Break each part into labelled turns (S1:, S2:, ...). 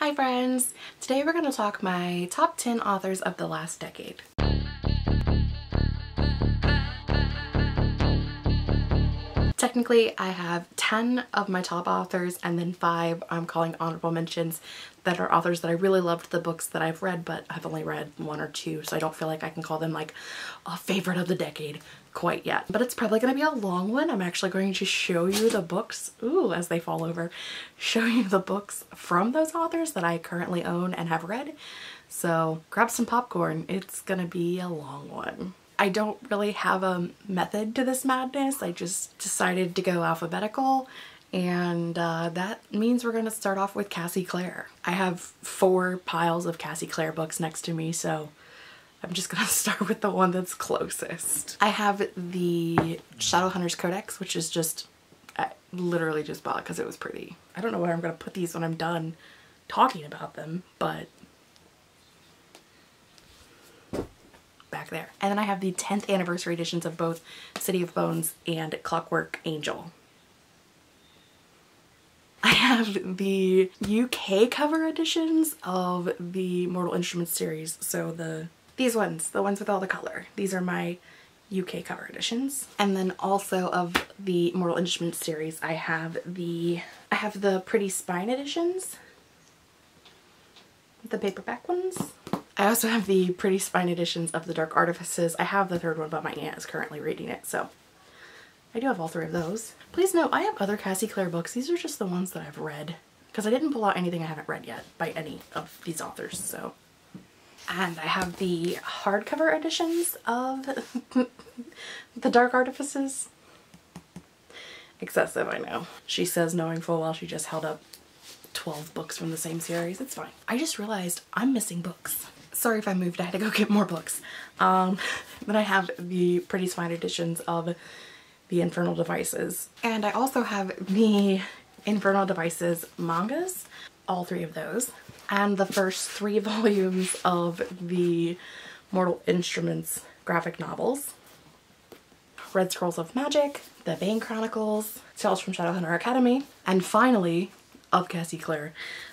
S1: Hi friends! Today we're going to talk my top 10 authors of the last decade. Technically, I have 10 of my top authors and then 5 I'm calling honorable mentions that are authors that I really loved the books that I've read but I've only read one or two so I don't feel like I can call them like a favorite of the decade quite yet. But it's probably going to be a long one. I'm actually going to show you the books, ooh, as they fall over, show you the books from those authors that I currently own and have read. So grab some popcorn. It's going to be a long one. I don't really have a method to this madness. I just decided to go alphabetical and uh, that means we're going to start off with Cassie Clare. I have four piles of Cassie Clare books next to me so I'm just to start with the one that's closest. I have the Shadowhunters Codex which is just I literally just bought because it was pretty. I don't know where I'm to put these when I'm done talking about them but back there. And then I have the 10th anniversary editions of both City of Bones and Clockwork Angel. I have the UK cover editions of the Mortal Instruments series. So the these ones, the ones with all the color. These are my UK cover editions. And then also of the Mortal Instruments series, I have the I have the Pretty Spine editions. The paperback ones. I also have the Pretty Spine editions of the Dark Artifices. I have the third one, but my aunt is currently reading it, so I do have all three of those. Please note, I have other Cassie Clare books. These are just the ones that I've read, because I didn't pull out anything I haven't read yet by any of these authors, so. And I have the hardcover editions of the Dark Artifices. Excessive, I know. She says knowing full well she just held up 12 books from the same series. It's fine. I just realized I'm missing books sorry if I moved, I had to go get more books. Um, then I have the Pretty Spine editions of the Infernal Devices. And I also have the Infernal Devices mangas, all three of those. And the first three volumes of the Mortal Instruments graphic novels. Red Scrolls of Magic, The Bane Chronicles, Tales from Shadowhunter Academy, and finally, of Cassie Clare,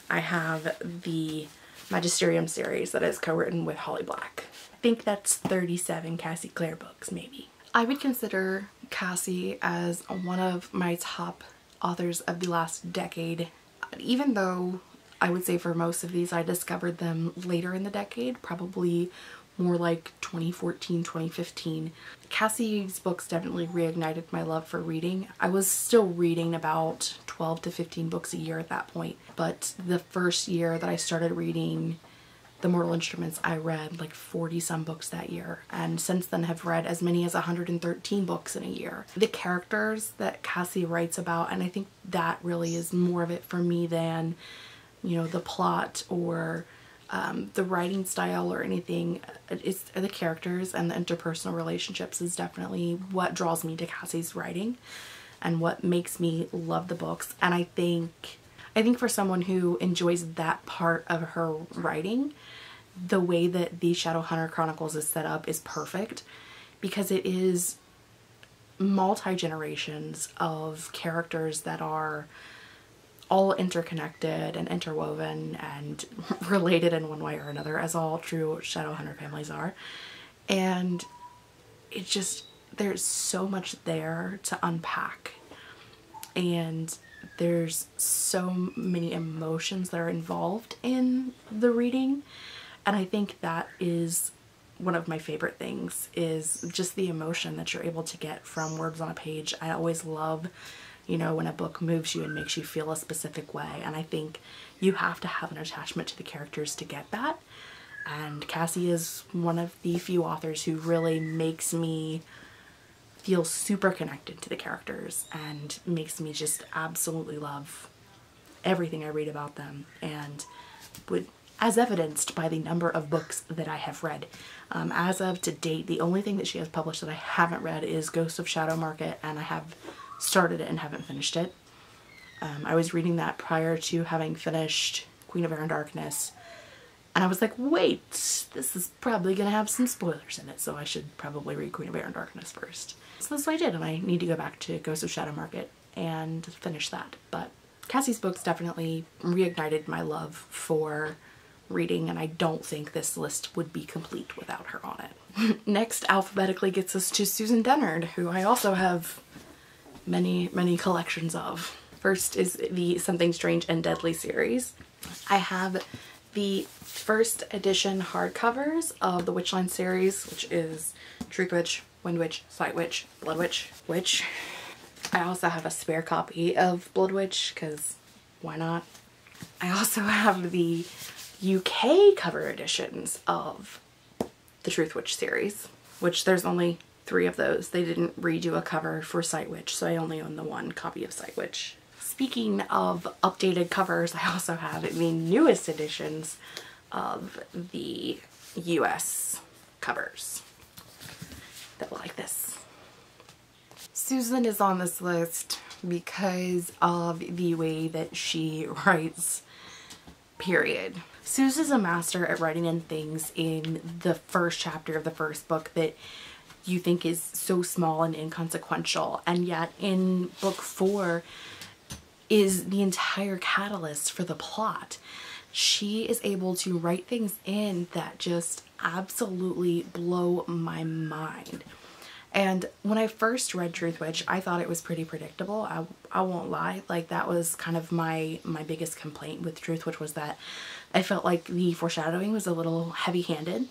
S1: I have the Magisterium series that is co-written with Holly Black. I think that's 37 Cassie Clare books, maybe. I would consider Cassie as one of my top authors of the last decade, even though I would say for most of these I discovered them later in the decade, probably more like 2014, 2015. Cassie's books definitely reignited my love for reading. I was still reading about 12 to 15 books a year at that point, but the first year that I started reading the Mortal Instruments, I read like 40 some books that year and since then have read as many as 113 books in a year. The characters that Cassie writes about and I think that really is more of it for me than you know the plot or um, the writing style or anything. It's the characters and the interpersonal relationships is definitely what draws me to Cassie's writing and what makes me love the books. And I think, I think for someone who enjoys that part of her writing, the way that the Shadowhunter Chronicles is set up is perfect because it is multi-generations of characters that are all interconnected and interwoven and related in one way or another as all true Shadowhunter families are. And it just, there's so much there to unpack. And there's so many emotions that are involved in the reading. And I think that is one of my favorite things is just the emotion that you're able to get from words on a page. I always love you know, when a book moves you and makes you feel a specific way. And I think you have to have an attachment to the characters to get that. And Cassie is one of the few authors who really makes me feel super connected to the characters and makes me just absolutely love everything I read about them and would as evidenced by the number of books that I have read. Um, as of to date, the only thing that she has published that I haven't read is Ghost of Shadow Market, and I have started it and haven't finished it. Um, I was reading that prior to having finished Queen of Air and Darkness and I was like, wait, this is probably going to have some spoilers in it, so I should probably read Queen of Air and Darkness first. So that's what I did, and I need to go back to Ghost of Shadow Market and finish that, but Cassie's books definitely reignited my love for reading and I don't think this list would be complete without her on it. Next alphabetically gets us to Susan Dennard who I also have many many collections of. First is the Something Strange and Deadly series. I have the first edition hardcovers of the Witchlands series which is Truth Witch, Wind Witch, Sight Witch, Blood Witch, Witch, I also have a spare copy of Blood Witch because why not? I also have the UK cover editions of the Truth Witch series, which there's only three of those. They didn't redo a cover for Sight Witch, so I only own the one copy of Sight Witch. Speaking of updated covers, I also have the newest editions of the US covers that look like this. Susan is on this list because of the way that she writes, period. Susan's a master at writing in things in the first chapter of the first book that you think is so small and inconsequential and yet in book four is the entire catalyst for the plot. She is able to write things in that just absolutely blow my mind. And when I first read Truth Witch, I thought it was pretty predictable. I, I won't lie. Like that was kind of my, my biggest complaint with Truth Witch was that I felt like the foreshadowing was a little heavy handed.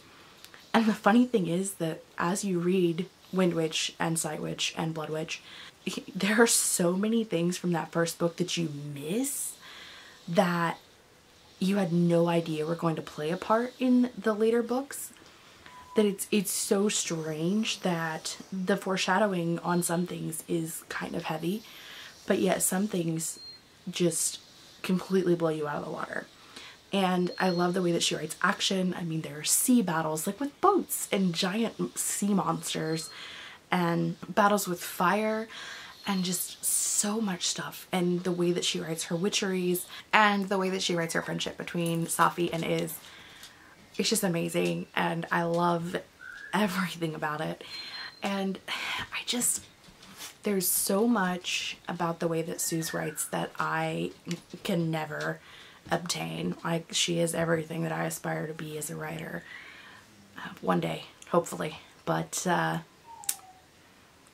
S1: And the funny thing is that as you read Wind Witch and Sight Witch and Blood Witch, there are so many things from that first book that you miss that you had no idea were going to play a part in the later books that it's it's so strange that the foreshadowing on some things is kind of heavy, but yet some things just completely blow you out of the water. And I love the way that she writes action. I mean, there are sea battles like with boats and giant sea monsters and battles with fire and just so much stuff. And the way that she writes her witcheries and the way that she writes her friendship between Safi and Iz it's just amazing and I love everything about it. And I just, there's so much about the way that Suze writes that I can never obtain. Like she is everything that I aspire to be as a writer. Uh, one day, hopefully. But uh,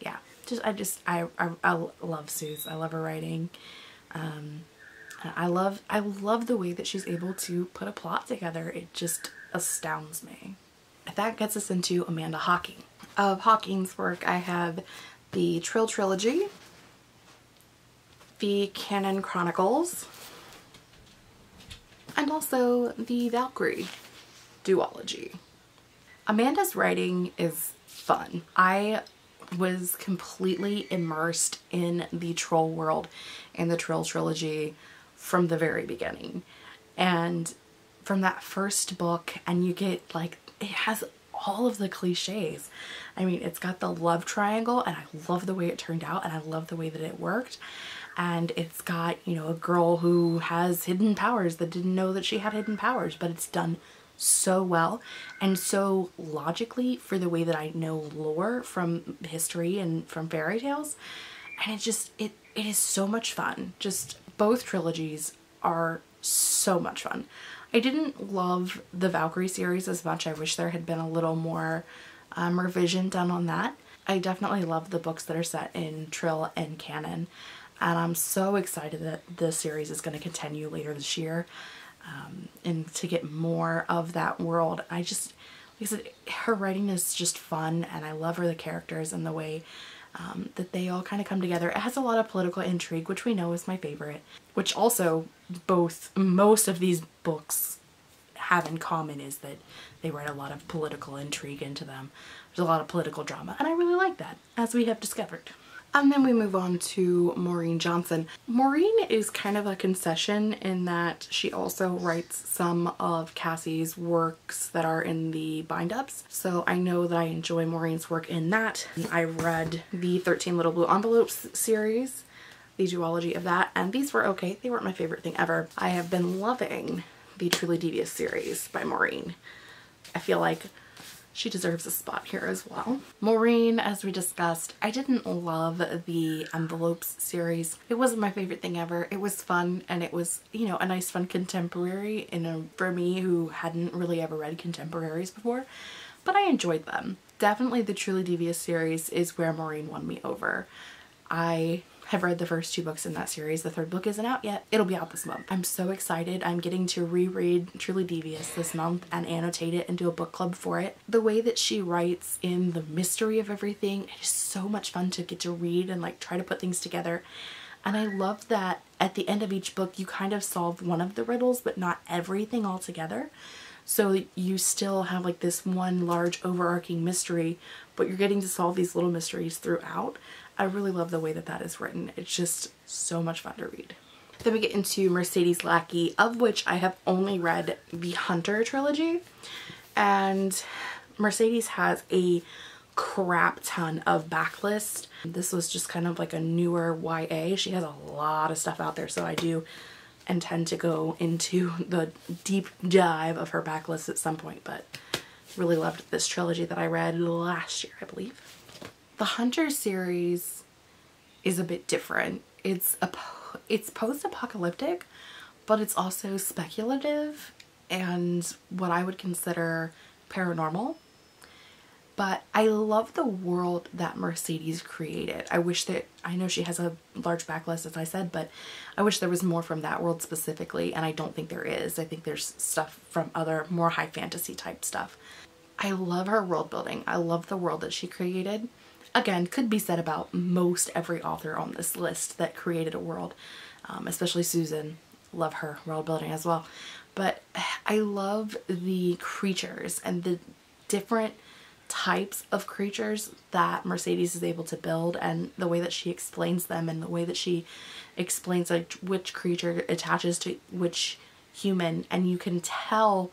S1: yeah, just I just I, I, I love Suze. I love her writing. Um, I love I love the way that she's able to put a plot together. It just astounds me. That gets us into Amanda Hocking. Of Hocking's work, I have the Trylle Trilogy, the Kanin Chronicles, and also the Valkyrie duology. Amanda's writing is fun. I was completely immersed in the troll world and the Trylle trilogy from the very beginning. And from that first book and you get like it has all of the cliches. I mean, it's got the love triangle and I love the way it turned out and I love the way that it worked. And it's got, you know, a girl who has hidden powers that didn't know that she had hidden powers, but it's done so well and so logically for the way that I know lore from history and from fairy tales. And it just, it, it is so much fun. Just both trilogies are so much fun. I didn't love the Valkyrie series as much. I wish there had been a little more um, revision done on that. I definitely love the books that are set in Trylle and Kanin and I'm so excited that the series is going to continue later this year um, and to get more of that world. I just, like I said, her writing is just fun and I love her, the characters and the way um, that they all kind of come together. It has a lot of political intrigue, which we know is my favorite, which also both, most of these books have in common is that they write a lot of political intrigue into them. There's a lot of political drama, and I really like that, as we have discovered. And then we move on to Maureen Johnson. Maureen is kind of a concession in that she also writes some of Cassie's works that are in the bind-ups. So I know that I enjoy Maureen's work in that. I read the 13 Little Blue Envelopes series, the duology of that, and these were okay. They weren't my favorite thing ever. I have been loving the Truly Devious series by Maureen. I feel like she deserves a spot here as well. Maureen, as we discussed, I didn't love the Envelopes series. It wasn't my favorite thing ever. It was fun and it was, you know, a nice fun contemporary in a, for me who hadn't really ever read contemporaries before, but I enjoyed them. Definitely the Truly Devious series is where Maureen won me over. I have read the first two books in that series. The third book isn't out yet. It'll be out this month. I'm so excited. I'm getting to reread Truly Devious this month and annotate it and do a book club for it. The way that she writes in the mystery of everything, it is so much fun to get to read and like try to put things together. And I love that at the end of each book, you kind of solve one of the riddles, but not everything all together. So you still have like this one large overarching mystery, but you're getting to solve these little mysteries throughout. I really love the way that that is written. It's just so much fun to read. Then we get into Mercedes Lackey, of which I have only read the Hunter trilogy. And Mercedes has a crap ton of backlist. This was just kind of like a newer YA. She has a lot of stuff out there, so I do intend to go into the deep dive of her backlist at some point, but really loved this trilogy that I read last year, I believe. The Hunter series is a bit different. It's a it's post-apocalyptic, but it's also speculative and what I would consider paranormal. But I love the world that Mercedes created. I wish that, I know she has a large backlist as I said, but I wish there was more from that world specifically and I don't think there is. I think there's stuff from other more high fantasy type stuff. I love her world building. I love the world that she created again, could be said about most every author on this list that created a world, um, especially Susan. Love her world building as well. But I love the creatures and the different types of creatures that Mercedes is able to build and the way that she explains them and the way that she explains like which creature attaches to which human and you can tell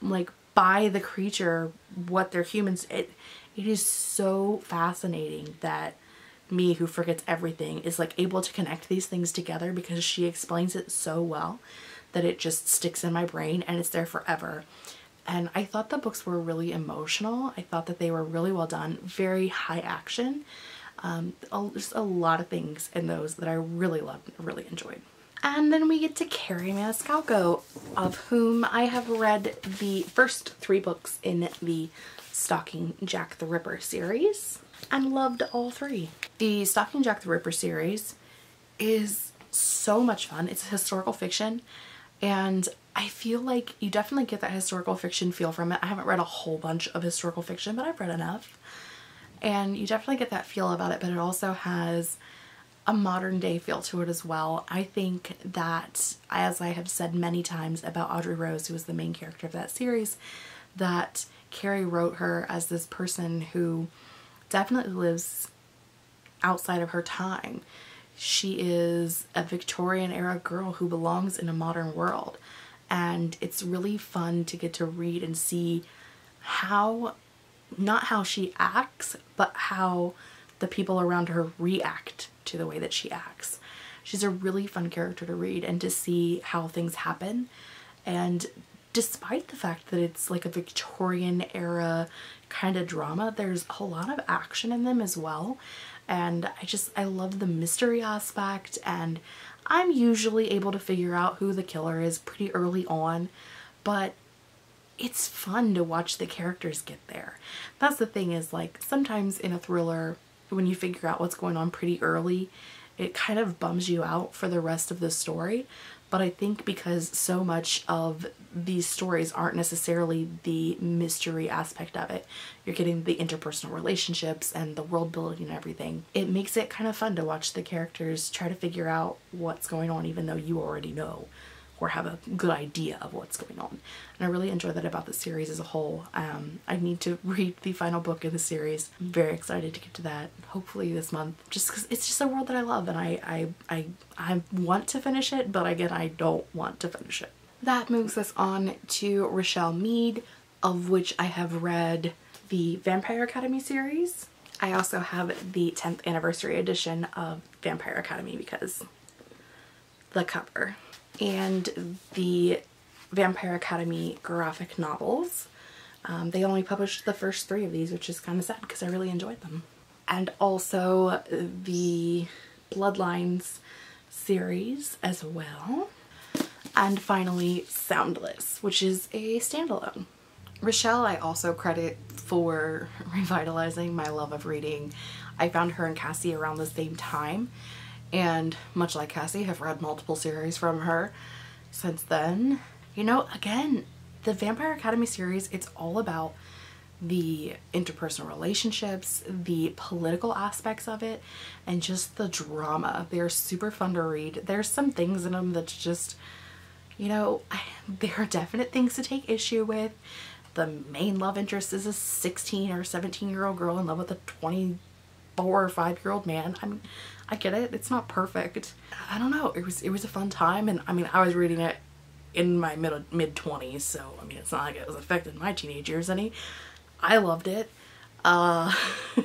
S1: like by the creature what they're humans it it is so fascinating that me who forgets everything is like able to connect these things together because she explains it so well that it just sticks in my brain and it's there forever. And I thought the books were really emotional. I thought that they were really well done, very high action. Um, just a lot of things in those that I really loved, really enjoyed. And then we get to Kerri Maniscalco, of whom I have read the first three books in the Stalking Jack the Ripper series and loved all three. The Stalking Jack the Ripper series is so much fun. It's historical fiction and I feel like you definitely get that historical fiction feel from it. I haven't read a whole bunch of historical fiction, but I've read enough. And you definitely get that feel about it, but it also has a modern day feel to it as well. I think that, as I have said many times about Audrey Rose, who is the main character of that series, that Kerri wrote her as this person who definitely lives outside of her time. She is a Victorian era girl who belongs in a modern world. And it's really fun to get to read and see how, not how she acts, but how the people around her react to the way that she acts. She's a really fun character to read and to see how things happen. And despite the fact that it's like a Victorian era kind of drama, there's a lot of action in them as well. And I just, I love the mystery aspect and I'm usually able to figure out who the killer is pretty early on, but it's fun to watch the characters get there. That's the thing is like sometimes in a thriller, when you figure out what's going on pretty early, it kind of bums you out for the rest of the story. But I think because so much of these stories aren't necessarily the mystery aspect of it, you're getting the interpersonal relationships and the world building and everything, it makes it kind of fun to watch the characters try to figure out what's going on even though you already know or have a good idea of what's going on. And I really enjoy that about the series as a whole. Um, I need to read the final book in the series. I'm very excited to get to that hopefully this month just because it's just a world that I love and I, I, I, I want to finish it but again I don't want to finish it. That moves us on to Richelle Mead of which I have read the Vampire Academy series. I also have the 10th anniversary edition of Vampire Academy because the cover and the Vampire Academy graphic novels, Um, they only published the first three of these, which is kind of sad because I really enjoyed them. And also the Bloodlines series as well. And finally, Soundless, which is a standalone. Richelle I also credit for revitalizing my love of reading. I found her and Cassie around the same time and much like Cassie have read multiple series from her since then. You know, again, the Vampire Academy series, it's all about the interpersonal relationships, the political aspects of it, and just the drama. They're super fun to read. There's some things in them that's just, you know, there are definite things to take issue with the main love interest is a 16 or 17 year old girl in love with a 24 or 5 year old man. I mean, I get it. It's not perfect. I don't know. It was it was a fun time and I mean, I was reading it in my mid mid 20s, so I mean, it's not like it was affected my teenage years any. I loved it. Uh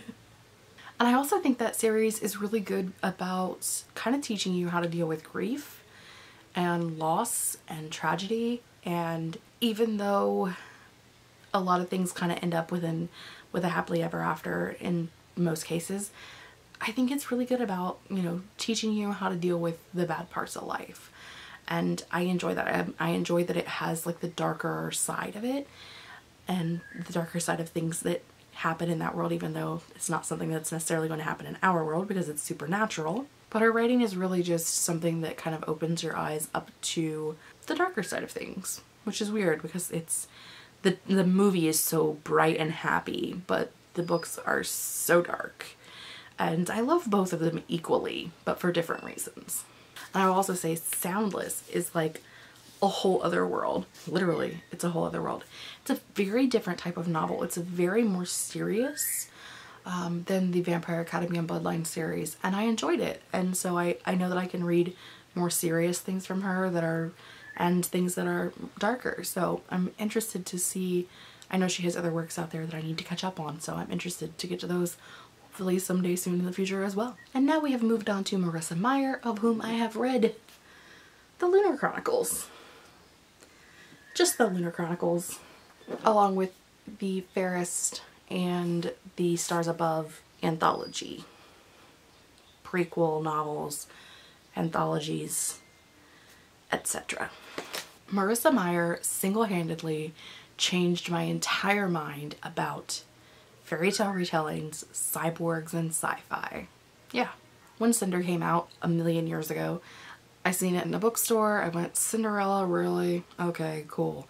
S1: And I also think that series is really good about kind of teaching you how to deal with grief and loss and tragedy. And even though a lot of things kind of end up within with a happily ever after in most cases. I think it's really good about, you know, teaching you how to deal with the bad parts of life. And I enjoy that. I, I enjoy that it has like the darker side of it and the darker side of things that happen in that world, even though it's not something that's necessarily going to happen in our world because it's supernatural. But her writing is really just something that kind of opens your eyes up to the darker side of things, which is weird because it's the the movie is so bright and happy, but the books are so dark. And I love both of them equally, but for different reasons. And I will also say Soundless is like a whole other world. Literally, it's a whole other world. It's a very different type of novel. It's a very more serious um, than the Vampire Academy and Bloodline series. And I enjoyed it. And so I, I know that I can read more serious things from her that are and things that are darker. So I'm interested to see, I know she has other works out there that I need to catch up on, so I'm interested to get to those hopefully someday soon in the future as well. And now we have moved on to Marissa Meyer, of whom I have read the Lunar Chronicles. Just the Lunar Chronicles, along with the Fairest and the Stars Above anthology. Prequel novels, anthologies, etc. Marissa Meyer single-handedly changed my entire mind about fairy tale retellings, cyborgs, and sci-fi. Yeah, when Cinder came out a million years ago, I seen it in a bookstore, I went, Cinderella, really? Okay, cool.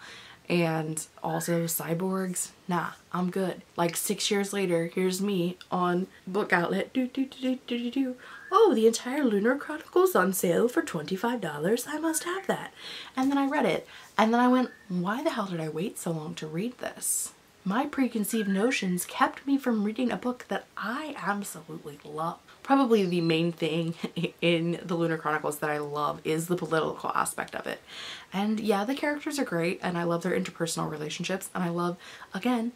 S1: And also cyborgs, nah, I'm good. Like six years later, here's me on book outlet, do do do do do do oh, the entire Lunar Chronicles on sale for $25. I must have that. And then I read it. And then I went, why the hell did I wait so long to read this? My preconceived notions kept me from reading a book that I absolutely love. Probably the main thing in the Lunar Chronicles that I love is the political aspect of it. And yeah, the characters are great and I love their interpersonal relationships and I love, again,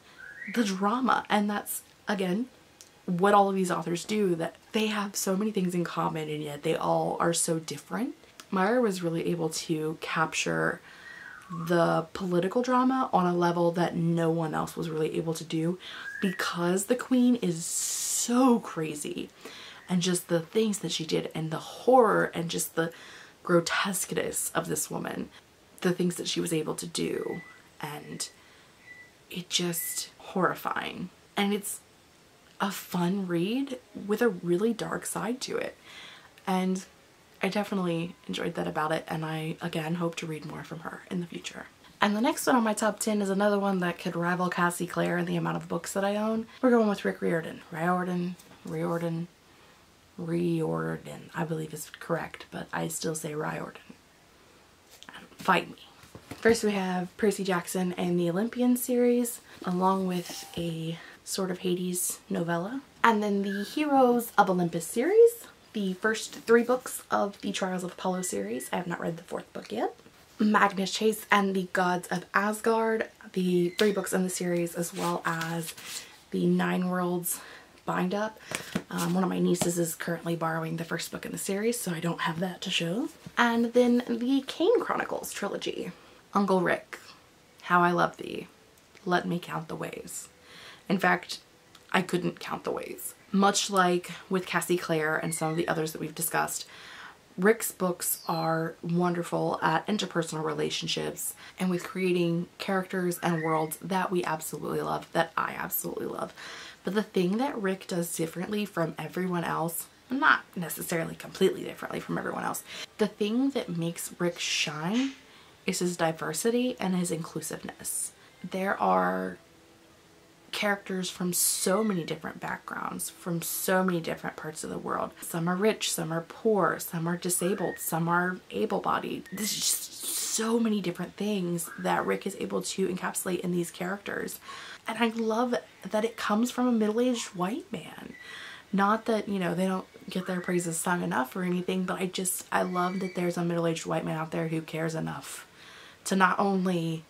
S1: the drama. And that's, again, what all of these authors do that they have so many things in common and yet they all are so different. Meyer was really able to capture the political drama on a level that no one else was really able to do because the queen is so crazy and just the things that she did and the horror and just the grotesqueness of this woman the things that she was able to do and it just horrifying and it's a fun read with a really dark side to it. And I definitely enjoyed that about it and I again hope to read more from her in the future. And the next one on my top 10 is another one that could rival Cassie Clare in the amount of books that I own. We're going with Rick Riordan. Riordan, Riordan, Riordan, I believe is correct, but I still say Riordan. Fight me. First we have Percy Jackson and the Olympian series, along with a Sword of Hades novella. And then the Heroes of Olympus series, the first three books of the Trials of Apollo series. I have not read the fourth book yet. Magnus Chase and the Gods of Asgard, the three books in the series, as well as the Nine Worlds bind up. Um, one of my nieces is currently borrowing the first book in the series, so I don't have that to show. And then the Kane Chronicles trilogy. Uncle Rick, How I Love Thee, let me count the ways. In fact, I couldn't count the ways. Much like with Cassie Clare and some of the others that we've discussed, Rick's books are wonderful at interpersonal relationships and with creating characters and worlds that we absolutely love, that I absolutely love. But the thing that Rick does differently from everyone else, not necessarily completely differently from everyone else, the thing that makes Rick shine is his diversity and his inclusiveness. There are characters from so many different backgrounds, from so many different parts of the world. Some are rich, some are poor, some are disabled, some are able-bodied. There's just so many different things that Rick is able to encapsulate in these characters. And I love that it comes from a middle-aged white man. Not that, you know, they don't get their praises sung enough or anything, but I just, I love that there's a middle-aged white man out there who cares enough to not only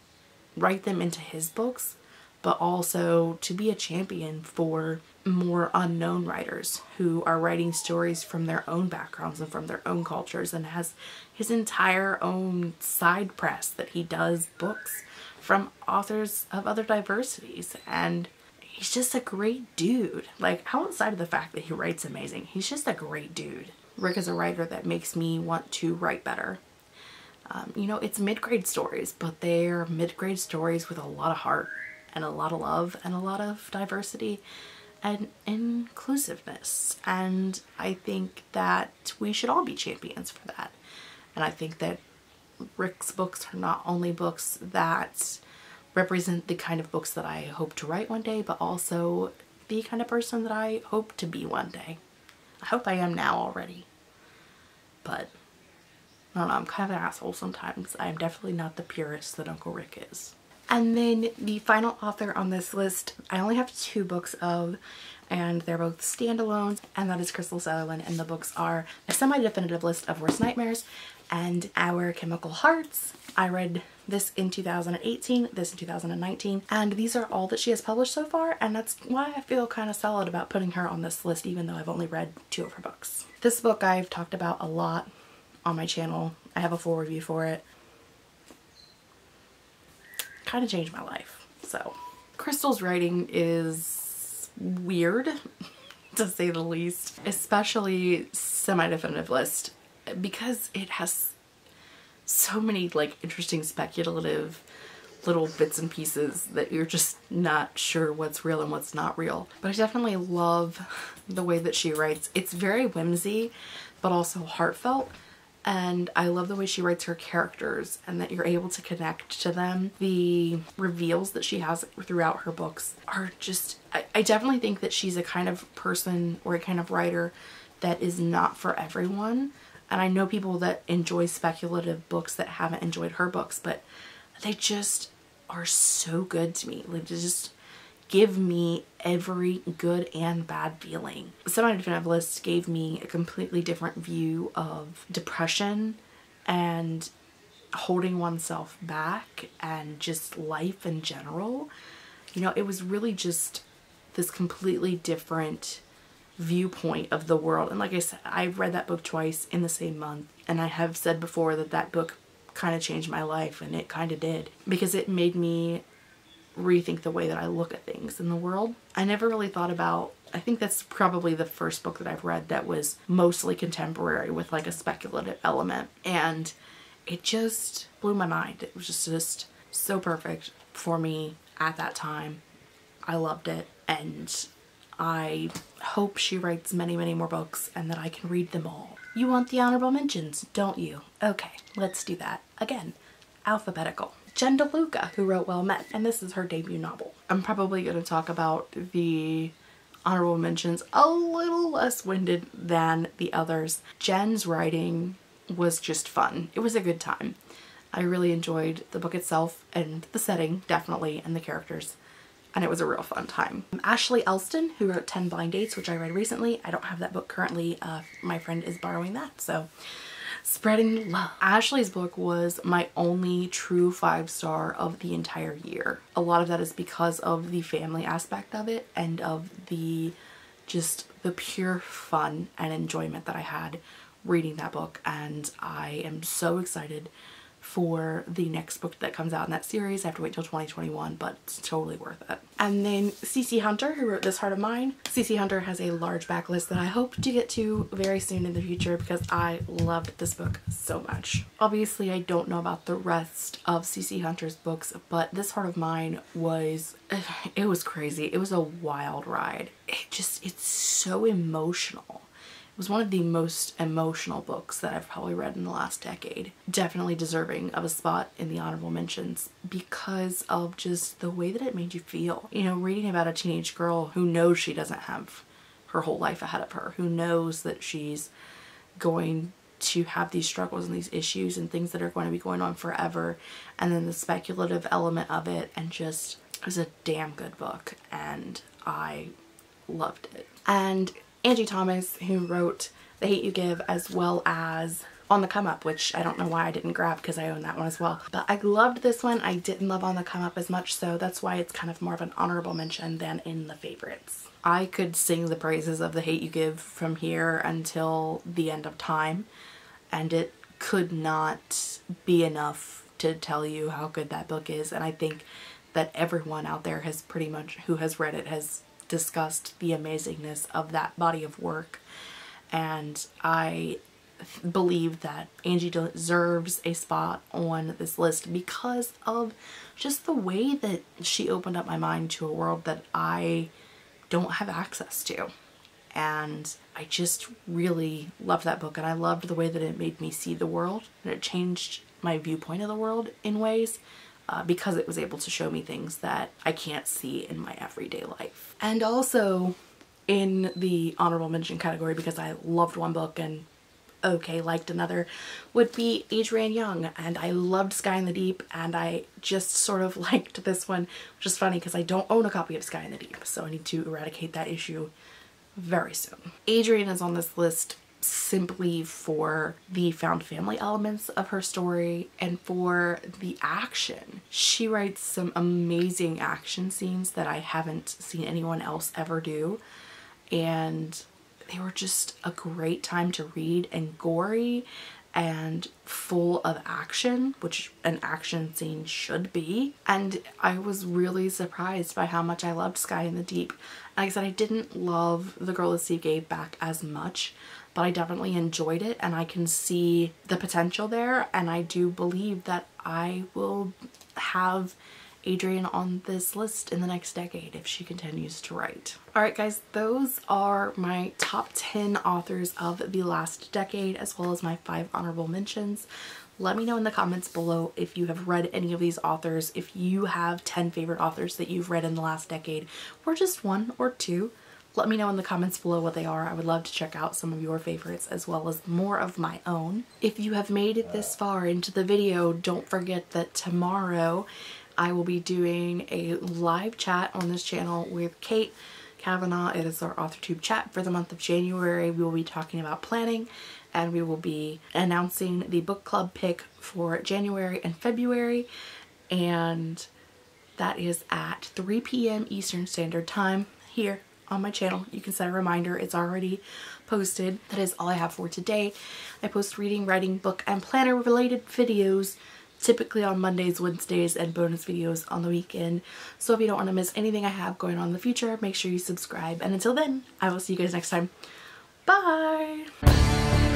S1: write them into his books, but also to be a champion for more unknown writers who are writing stories from their own backgrounds and from their own cultures and has his entire own side press that he does books from authors of other diversities and he's just a great dude. Like outside of the fact that he writes amazing, he's just a great dude. Rick is a writer that makes me want to write better. Um, you know, it's mid-grade stories, but they're mid-grade stories with a lot of heart and a lot of love and a lot of diversity and inclusiveness. And I think that we should all be champions for that. And I think that Rick's books are not only books that represent the kind of books that I hope to write one day, but also the kind of person that I hope to be one day. I hope I am now already. But I don't know, I'm kind of an asshole sometimes. I am definitely not the purist that Uncle Rick is. And then the final author on this list, I only have two books of, and they're both standalones, and that is Krystal Sutherland, and the books are A Semi-Definitive List of Worst Nightmares and Our Chemical Hearts. I read this in 2018, this in 2019, and these are all that she has published so far, and that's why I feel kind of solid about putting her on this list, even though I've only read two of her books. This book I've talked about a lot on my channel. I have a full review for it kind of changed my life. So Krystal's writing is weird to say the least, especially semi-definitive list because it has so many like interesting speculative little bits and pieces that you're just not sure what's real and what's not real. But I definitely love the way that she writes. It's very whimsy, but also heartfelt and I love the way she writes her characters and that you're able to connect to them. The reveals that she has throughout her books are just, I, I definitely think that she's a kind of person or a kind of writer that is not for everyone. And I know people that enjoy speculative books that haven't enjoyed her books, but they just are so good to me. Like just give me every good and bad feeling. Semi-Definitive List gave me a completely different view of depression and holding oneself back and just life in general. You know, it was really just this completely different viewpoint of the world. And like I said, I read that book twice in the same month. And I have said before that that book kind of changed my life and it kind of did because it made me rethink the way that I look at things in the world. I never really thought about I think that's probably the first book that I've read that was mostly contemporary with like a speculative element and it just blew my mind. It was just just so perfect for me at that time. I loved it and I hope she writes many many more books and that I can read them all. You want the honorable mentions, don't you? Okay, let's do that. Again, alphabetical. Jen DeLuca, who wrote Well Met, and this is her debut novel. I'm probably going to talk about the honorable mentions a little less winded than the others. Jen's writing was just fun. It was a good time. I really enjoyed the book itself and the setting, definitely, and the characters. And it was a real fun time. Ashley Elston, who wrote 10 Blind Dates, which I read recently. I don't have that book currently. Uh, my friend is borrowing that, so spreading love. Ashley's book was my only true five star of the entire year. A lot of that is because of the family aspect of it and of the just the pure fun and enjoyment that I had reading that book and I am so excited for the next book that comes out in that series. I have to wait till 2021, but it's totally worth it. And then CC Hunter, who wrote This Heart of Mine. CC Hunter has a large backlist that I hope to get to very soon in the future because I loved this book so much. Obviously, I don't know about the rest of CC Hunter's books, but This Heart of Mine was, it was crazy. It was a wild ride. It just, it's so emotional. Was one of the most emotional books that I've probably read in the last decade. Definitely deserving of a spot in the honorable mentions because of just the way that it made you feel. You know, reading about a teenage girl who knows she doesn't have her whole life ahead of her, who knows that she's going to have these struggles and these issues and things that are going to be going on forever and then the speculative element of it and just it was a damn good book and I loved it. And Angie Thomas who wrote The Hate You Give as well as On the Come Up which I don't know why I didn't grab because I own that one as well. But I loved this one. I didn't love On the Come Up as much so that's why it's kind of more of an honorable mention than in the favorites. I could sing the praises of The Hate You Give from here until the end of time and it could not be enough to tell you how good that book is and I think that everyone out there has pretty much who has read it has discussed the amazingness of that body of work. And I believe that Angie deserves a spot on this list because of just the way that she opened up my mind to a world that I don't have access to. And I just really loved that book and I loved the way that it made me see the world and it changed my viewpoint of the world in ways uh, because it was able to show me things that I can't see in my everyday life. And also in the honorable mention category because I loved one book and okay liked another would be Adrienne Young and I loved Sky in the Deep and I just sort of liked this one which is funny because I don't own a copy of Sky in the Deep so I need to eradicate that issue very soon. Adrienne is on this list simply for the found family elements of her story and for the action. She writes some amazing action scenes that I haven't seen anyone else ever do and they were just a great time to read and gory and full of action, which an action scene should be. And I was really surprised by how much I loved Sky in the Deep. Like I said, I didn't love The Girl the Sea gave back as much, but I definitely enjoyed it and I can see the potential there and I do believe that I will have Adrienne on this list in the next decade if she continues to write. Alright guys, those are my top 10 authors of the last decade as well as my 5 honorable mentions. Let me know in the comments below if you have read any of these authors, if you have 10 favorite authors that you've read in the last decade, or just one or two. Let me know in the comments below what they are. I would love to check out some of your favorites as well as more of my own. If you have made it this far into the video, don't forget that tomorrow I will be doing a live chat on this channel with Kate Kavanaugh. It is our AuthorTube chat for the month of January. We will be talking about planning and we will be announcing the book club pick for January and February and that is at 3 p.m. Eastern Standard Time here on my channel. You can set a reminder. It's already posted. That is all I have for today. I post reading, writing, book, and planner related videos typically on Mondays, Wednesdays, and bonus videos on the weekend. So if you don't want to miss anything I have going on in the future, make sure you subscribe. And until then, I will see you guys next time. Bye!